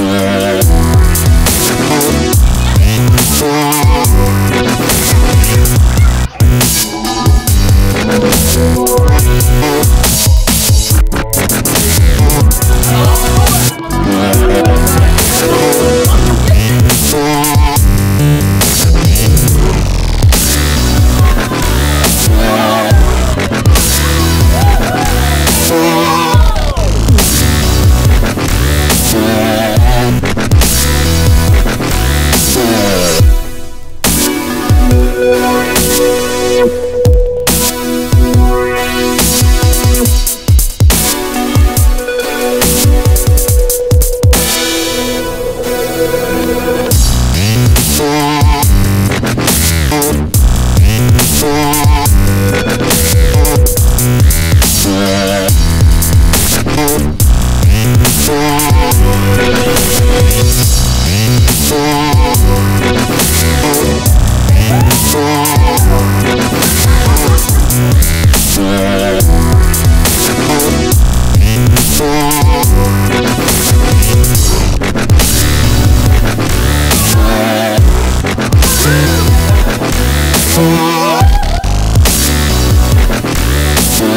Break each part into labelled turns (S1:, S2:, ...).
S1: Yeah.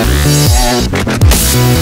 S1: Yeah.